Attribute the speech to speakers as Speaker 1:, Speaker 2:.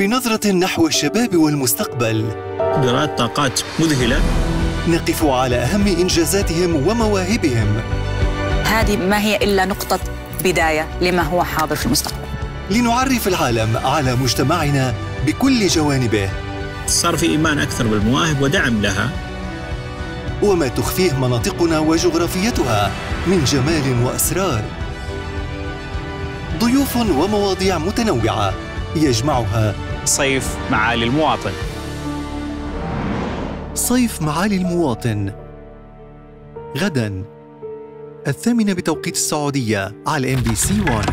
Speaker 1: بنظرة نحو الشباب والمستقبل.
Speaker 2: قدرات طاقات مذهلة.
Speaker 1: نقف على أهم إنجازاتهم ومواهبهم.
Speaker 3: هذه ما هي إلا نقطة بداية لما هو حاضر في المستقبل.
Speaker 1: لنعرف العالم على مجتمعنا بكل جوانبه.
Speaker 2: صار في إيمان أكثر بالمواهب ودعم لها.
Speaker 1: وما تخفيه مناطقنا وجغرافيتها من جمال وأسرار. ضيوف ومواضيع متنوعة. يجمعها
Speaker 4: صيف معالي المواطن.
Speaker 1: صيف معالي المواطن. غدا الثامنة بتوقيت السعودية على ام بي سي 1